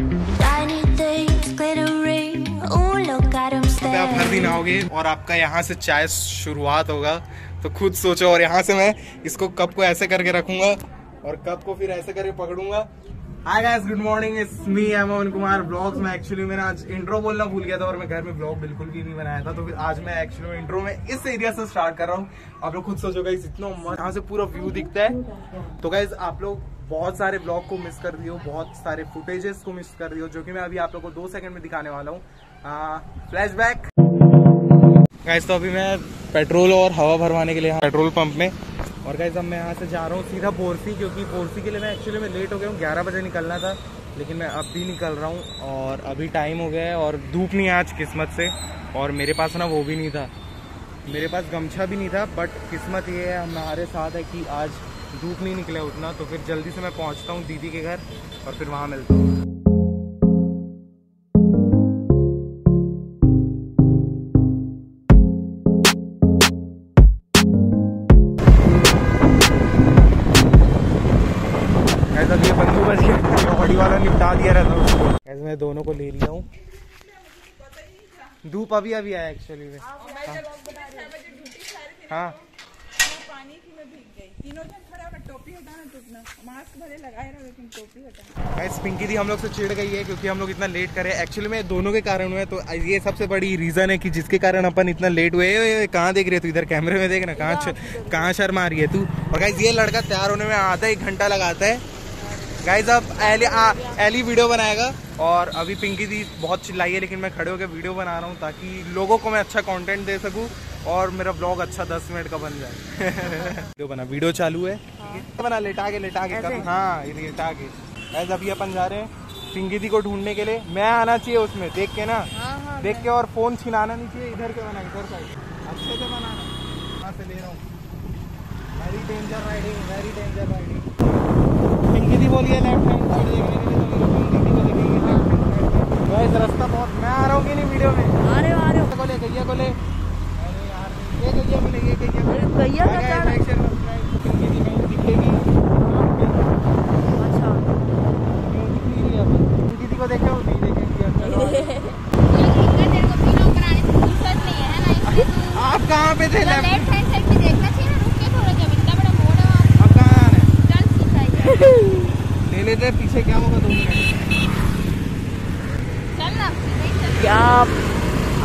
Things glittering. Look at आप हर दिन आओगे और आपका यहाँ से चाय शुरुआत होगा। तो खुद सोचो और यहाँ से मैं इसको कप को ऐसे करके रखूँगा और कप को फिर ऐसे करके पकड़ूँगा। Hi guys good morning it's me Mohan Kumar blogs में एक्चुअली मैंने आज इंट्रो बोलना भूल गया था और मैं घर में ब्लॉग बिल्कुल भी नहीं बनाया था। तो फिर आज मैं एक्चुअली इंट्रो में इस एरिया से स्टार्ट कर रहा हूँ। आप लोग खुद सोचो गाइस इतना मस्त यहाँ से पूरा व्यू दिखता है। तो गाइस आप लोग बहुत सारे ब्लॉग को मिस कर दियो बहुत सारे फुटेजेस को मिस कर दियो जो कि मैं अभी आप लोग को दो सेकंड में दिखाने वाला हूँ। फ्लैशबैक गाइस तो अभी मैं पेट्रोल और हवा भरवाने के लिए यहाँ पेट्रोल पंप में। और गाइस अब मैं यहाँ से जा रहा हूँ सीधा पोरसी क्योंकि पोरसी के लिए मैं एक्चुअली मैं लेट हो गया हूँ, ग्यारह बजे निकलना था, लेकिन मैं अब भी निकल रहा हूँ, और अभी टाइम हो गया है, और धूप नहीं है आज किस्मत से, और मेरे पास ना वो भी नहीं था। मेरे पास गमछा भी नहीं था बट किस्मत ये है, हमारे साथ है कि आज धूप नहीं निकले उतना तो फिर जल्दी से मैं पहुँचता हूँ दीदी के घर और फिर वहाँ मिलता हूँ। ये बंदू गया बॉडी वाला निपटा दिया रहता उसको। ऐसे मैं दोनों को ले लिया हूँ। धूप अभी अभी आया एक्चुअली में। हाँ पानी की में भीग गई तीनों जन खड़ा होकर टोपी हटाना मास्क भले लगाए रहो लेकिन टोपी हटाना गाइस पिंकी दी हम लोग से चिड़ गई है क्योंकि हम लोग इतना लेट करे एक्चुअली में दोनों के कारण हुए तो ये सबसे बड़ी रीजन है कि जिसके कारण अपन इतना लेट हुए कहाँ देख रहे तू? इधर कैमरे में देख ना कहाँ कहाँ शर्मा रही है तू? और गाइस ये लड़का तैयार होने में आधा एक घंटा लगाता है। गाइस अब एली आ, एली वीडियो बनाएगा और अभी पिंकी दी बहुत चिल्लाई है लेकिन मैं खड़े होकर वीडियो बना रहा हूँ ताकि लोगों को मैं अच्छा कंटेंट दे सकूँ और मेरा ब्लॉग अच्छा दस मिनट का बन जाए। वीडियो बना वीडियो चालू है। है? बना लेटा के लेटा के कभी हाँ लेटा के। गाइस अभी अपन जा रहे हैं पिंकी दी को ढूँढने के लिए। मैं आना चाहिए उसमें देख के ना। देख के और फ़ोन छिनाना नहीं चाहिए इधर के बना इधर साइड अच्छे से बनाना। से ले रहा हूँ। Very danger riding very danger riding Pinky दी बोलिए लेफ़्ट हैंड साइड देखने के लिए तो दीदी को देखेंगे लेफ़्ट हैंड साइड गाइस रास्ता बहुत मैं आ रहा हूँ कि नहीं वीडियो में? आ रहे हो आ रहे हो। को गैया बोले। अरे यार ये गैया बोले ये गैया बोले। गैया का गाइस, क्या? action, subscribe। पिंकी दी कहीं दिखेगी अच्छा कहीं दिख नहीं रही है अपन पिंकी दी को देखे वो नहीं देखेंगे आप कहाँ पे थे लेफ़्ट अब कहाँ आना है ले लेते हैं पीछे क्या होगा दो मिनट क्या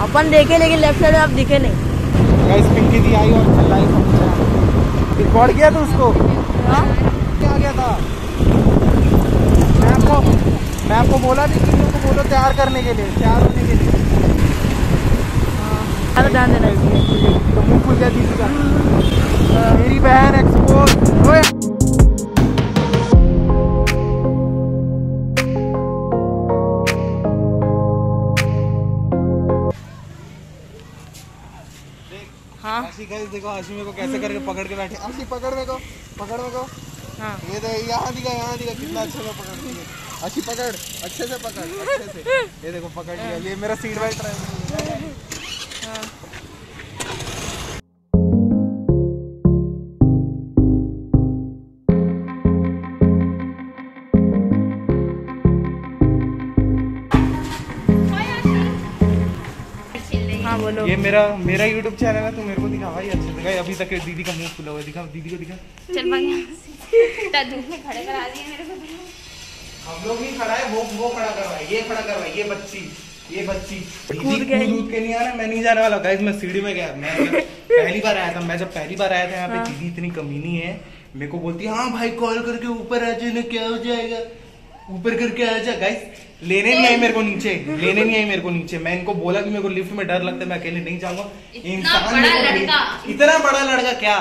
अपन देखे लेकिन लेफ़्ट साइड आप दिखे नहीं। गाइस पिंकी दी आई और चिल्लाई रिकॉर्ड किया था उसको? हाँ? क्या गया था? मैं आपको मैं आपको बोला नहीं कि बोलो तैयार करने के लिए तैयार होने के लिए। हाँ, ध्यान देना देखो आशी मेरे को कैसे करके पकड़ के बैठे। आशी पकड़ मेरे को पकड़ मेरे को हाँ। ये देख यहाँ दिखा यहाँ दिखा कितना अच्छे से पकड़ अच्छी पकड़ अच्छे से पकड़ अच्छे से। ये देखो पकड़ लिया ये मेरा सीट बेल्ट है। हाँ बोलो। ये मेरा मेरा YouTube चैनल है तू मेरे को दिखा भाई अच्छे से। गाइस अभी तक दीदी का मुँह खुला हुआ है दिखा दीदी को दिखा चल से। धूप में खड़े करा दिए मेरे को हम लोग नहीं खड़ा है वो वो खड़ा करवा है ये खड़ा करवा है ये बच्ची ये बच्ची। कूद दीदी गई। कूद के नहीं आ रहा मैं नहीं जाने वाला। गाइस मैं सीढ़ी में गया मैं पहली बार आया था मैं जब पहली बार आया था यहाँ पे हाँ। दीदी इतनी कमीनी है मेरे को बोलती है हाँ भाई कॉल करके ऊपर आ जाना क्या हो जाएगा? ऊपर करके आ जा। गाइस लेने नहीं आई मेरे को नीचे लेने नहीं आई मेरे को नीचे। मैं इनको बोला कि मेरे को लिफ्ट में डर लगता है मैं अकेले नहीं जाऊँगा। इतना बड़ा लड़का। इतना बड़ा लड़का क्या?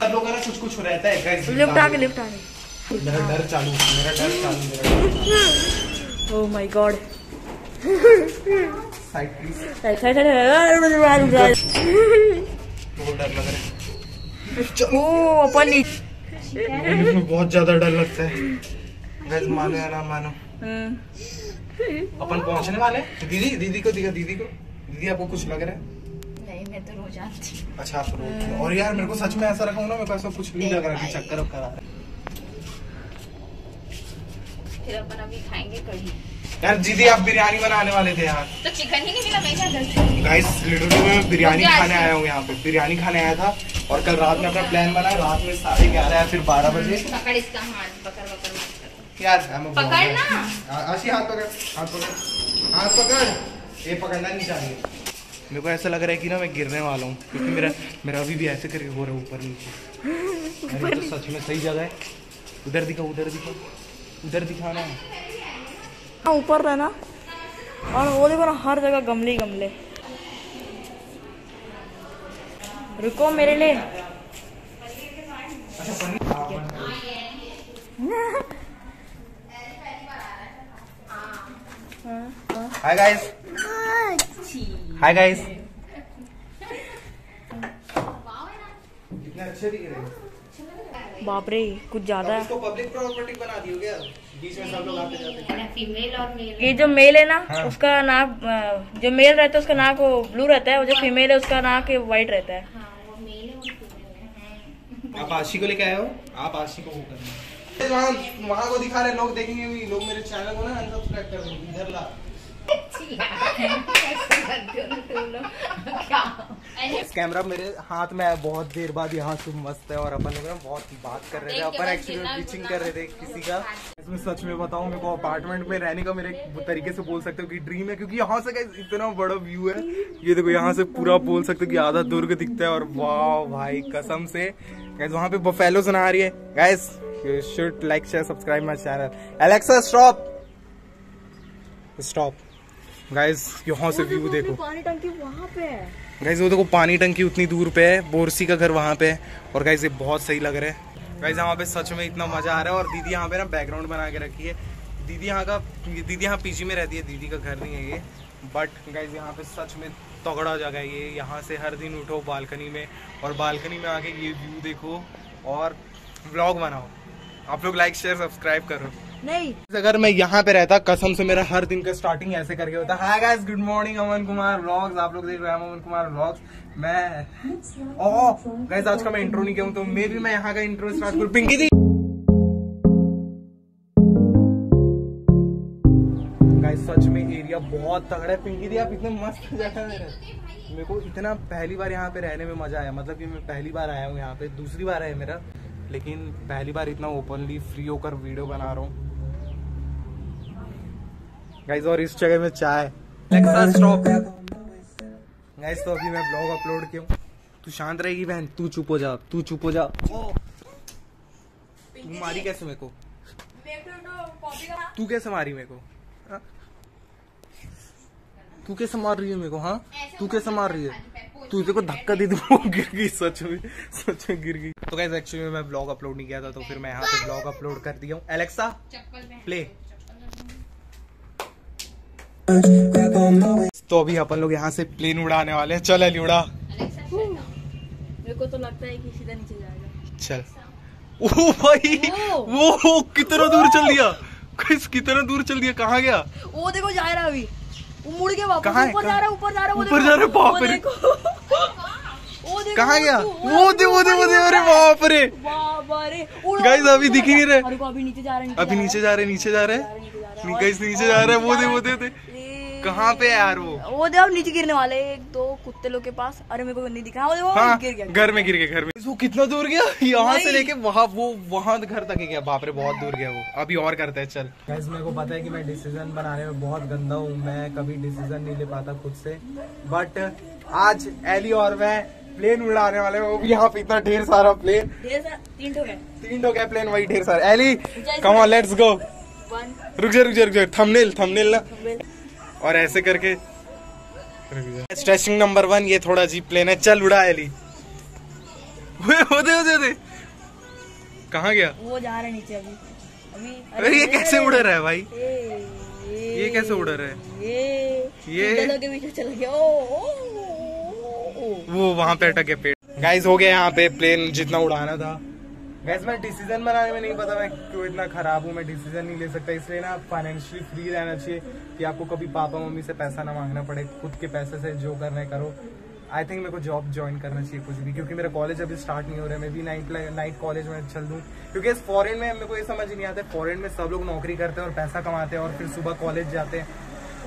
सब लोगों का ना कुछ कुछ रहता है गाइस लिफ्ट आके लिफ्ट आके मेरा डर चालू मेरा डर चालू मेरा ओह my god side please side side side बहुत डर लग रहा है। ओ अपन नीचे लिफ्ट में बहुत ज़्यादा डर लगता है। गैस मानो या ना मानो अपन पहुँचने वाले हैं? दीदी दीदी को दिखा दीदी को। दीदी आपको कुछ लग रहा है? नहीं मैं तो रोज आती हूँ। अच्छा आप रोक और यार मेरे को सच में ऐसा रखा ना मेरे को ऐसा कुछ नहीं लग रहा कि चक्कर वक्कर आ रहा है। फिर अपन अभी खाएँगे कढ़ी। यार दीदी आप बिरयानी बनाने वाले थे यार। तो चिकन ही नहीं मिला मैं क्या गाइस लिटरली मैं बिरयानी खाने आया हूँ यहाँ पे। बिरयानी खाने आया था और कल रात में अपना प्लान बनाया। रात में साढ़े ग्यारह या फिर बारह बजे। पकड़ इसका हाथ पकड़ पकड़। मत करो यार I'm a पकड़ blogger. ना। आ- आशी हाथ पकड़ हाथ पकड़ हाथ पकड़। ये पकड़ना नहीं चाहिए। मेरे को ऐसा लग रहा है कि ना मैं गिरने वाला हूँ क्योंकि मेरा मेरा अभी भी ऐसे करके हो रहा है ऊपर नीचे। अरे तो सच में सही जगह है। उधर दिखा उधर दिखा उधर दिखाना है। हाँ, ऊपर रहना। और वो देखो ना हर जगह गमले गमले। रुको मेरे लिए। हाय गाइस हाय गाइस कितने अच्छे दिख रहे हैं। बाप रे कुछ ज़्यादा है। इसको पब्लिक प्रॉपर्टी बना हो क्या? बीच में सब लोग आते जाते हैं। फीमेल और मेल ये जो मेल है ना हाँ। उसका नाक जो मेल रहता है उसका नाक वो ब्लू रहता है और जो फीमेल है उसका नाक व्हाइट रहता है। हाँ वो मेल है वो फीमेल है। आप आशी को लेके आए हो? आप आशी को वो करना वहाँ वहाँ को दिखा रहे लोग देखेंगे भी लोग मेरे चैनल को ना अनसब्सक्राइब कर देंगे इधर ला। कैमरा मेरे हाथ में है बहुत देर बाद यहाँ से मस्त है और अपन लोग बहुत बात कर रहे थे अपन एक्चुअली गुरना कर रहे थे किसी का। इसमें सच में बताऊँ मेरे को अपार्टमेंट में रहने का मेरे तरीके से बोल सकते हो कि ड्रीम है क्योंकि यहाँ से इतना बड़ा व्यू है। ये देखो यहाँ से पूरा बोल सकते हो कि आधा दुर्ग दिखता है और वाह भाई कसम से। गाइस वहाँ पे बफेलो सुना रही है। Guys you should like share subscribe my channel Alexa stop stop guys यहाँ से व्यू देखो पानी टंकी वहाँ पे है। गाइज़ वो देखो पानी टंकी उतनी दूर पे है बोरसी का घर वहाँ पे है। और गाइज़ ये बहुत सही लग रहा है। गाइज़ यहाँ पे सच में इतना मज़ा आ रहा है और दीदी यहाँ पे ना बैकग्राउंड बना के रखी है। दीदी यहाँ का दीदी यहाँ पीजी में रहती है दीदी का घर नहीं है ये। बट गाइज़ यहाँ पे सच में तगड़ा जगह है ये। यहाँ से हर दिन उठो बालकनी में और बालकनी में आके ये व्यू देखो और ब्लॉग बनाओ। आप लोग लाइक शेयर सब्सक्राइब करो। नहीं। अगर मैं यहाँ पे रहता कसम से मेरा हर दिन का स्टार्टिंग ऐसे करके होता। Hi guys good morning Aman Kumar vlogs आप लोग देख रहे हैं अमन कुमार व्लॉग्स मैं ओह गाइस आज का मैं इंट्रो नहीं किया हूँ तो मे भी मैं यहाँ का इंट्रो स्टार्ट करूँ। पिंकी दी गाइस सच में एरिया बहुत तगड़ा है। पिंकी दी आप इतने मस्त जगह में रहते मेरे को इतना पहली बार यहाँ पे रहने में मज़ा आया। मतलब कि मैं पहली बार आया हूँ यहाँ पे दूसरी बार है मेरा। लेकिन पहली बार इतना ओपनली फ्री होकर वीडियो बना रहा हूँ। गाइस और इस जगह में चाय। स्टॉप गाइस तो अभी मैं ब्लॉग अपलोड किया तू शांत रहेगी बहन तू चुप हो जा तू चुप हो जा। तू मारी कैसे मेरे को? तू कैसे मारी मेरे को? हाँ? तू कैसे मार रही है मेरे को हाँ? तू कैसे मार रही है? तू को धक्का दे दे गिर गई सच में सच में गिर गई। तो गाइस एक्चुअली मैं ब्लॉग अपलोड नहीं किया था तो फिर मैं यहाँ पे ब्लॉग अपलोड कर दिया हूँ। एलेक्सा प्ले तो अभी अपन लोग यहाँ से प्लेन उड़ाने वाले हैं। चल अली उड़ा मेरे को तो लगता है कि सीधा नीचे जाएगा। चल। ओ भाई वो कितना दूर चल दिया। किस कितना दूर चल दिया कहाँ गया? वो देखो जा रहा अभी। वो मुड़ के वापस ऊपर जा रहा है ऊपर जा रहा है ऊपर जा रहा है, बाप रे। कहाँ गया? वो दे वो दे वो दे अरे बाप रे। Guys, अभी दिख ही नहीं रहे। अभी नीचे जा रहा है अभी नीचे जा रहे नीचे जा रहे। रहे गाइस नीचे जा रहा है वो दे वो दे दे। कहाँ पे है यार वो? वो अब नीचे गिरने वाले हैं, एक दो कुत्ते लोग के पास। अरे मेरे को नहीं दिखा वो हाँ गिर गया घर में गिर गया घर में। वो कितना दूर गया? यहाँ से लेके वहाँ वो वहाँ घर तक ही गया। बाप रे बहुत दूर गया वो। अभी और करते हैं चल। गैस मेरे को पता है कि मैं डिसीज़न बनाने में बहुत गंदा हूँ। मैं कभी डिसीज़न नहीं ले पाता खुद से। बट आज एली और मैं प्लेन उड़ाने वाले वो भी यहाँ पे इतना ढेर सारा प्लेन तीन ठो है। हो प्लेन वही ढेर सारा। एली कम ऑन लेट्स गो रुक जा रुक जा रुक जा। थंबनेल थंबनेल ना। और ऐसे करके स्ट्रेचिंग नंबर वन ये थोड़ा जी प्लेन है। चल उड़ा एली। ओए, होते होते होते कहाँ गया? वो जा रहा है नीचे अभी। अभी अरे ये कैसे उड़ रहा है भाई? ये कैसे उड़ रहा है? ये ये- चला गया। ओ, ओ। वो वहाँ पे अटक पेड़। गाइस हो गया यहाँ पे प्लेन जितना उड़ाना था। गैस मैं डिसीज़न बनाने में नहीं पता, मैं क्यों इतना खराब हूँ, मैं डिसीज़न नहीं ले सकता। इसलिए ना फाइनेंशियली फ्री रहना चाहिए कि आपको कभी पापा मम्मी से पैसा ना मांगना पड़े, खुद के पैसे से जो करना करो। आई थिंक मेरे को जॉब ज्वाइन करना चाहिए कुछ भी, क्योंकि मेरा कॉलेज अभी स्टार्ट नहीं हो रहा है। मैं भी नाइट नाइट कॉलेज में चल दूँ। क्योंकि इस फॉरेन में मेरे को ये समझ नहीं आता फॉरेन में सब लोग नौकरी करते हैं और पैसा कमाते हैं और फिर सुबह कॉलेज जाते हैं।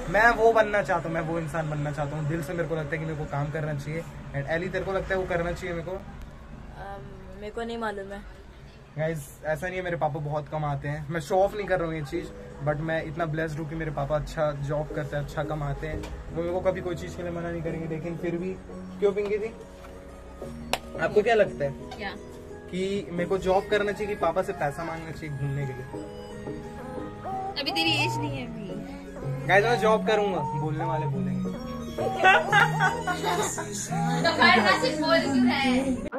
मैं वो बनना चाहता हूँ मैं वो इंसान बनना चाहता हूँ। दिल से मेरे को लगता है कि मेरे को काम करना चाहिए। एंड एली तेरे को लगता है वो करना चाहिए मेरे को? मेरे को नहीं मालूम है। गाइज़ ऐसा नहीं है मेरे पापा बहुत कमाते हैं। मैं शो ऑफ़ नहीं कर रहा हूँ ये चीज़ बट मैं इतना ब्लेस्ड हूँ कि मेरे पापा अच्छा जॉब करते हैं अच्छा कमाते हैं। वो मेरे को कभी कोई चीज़ के लिए मना नहीं करेंगे लेकिन फिर भी क्यों पिंकी थी आपको क्या लगता है? क्या? कि मेरे को जॉब करना चाहिए कि पापा से पैसा मांगना चाहिए घूमने के लिए? अभी तेरी एज नहीं है अभी। गाइज़ मैं जॉब करूँगा। बोलने वाले बोलेंगे।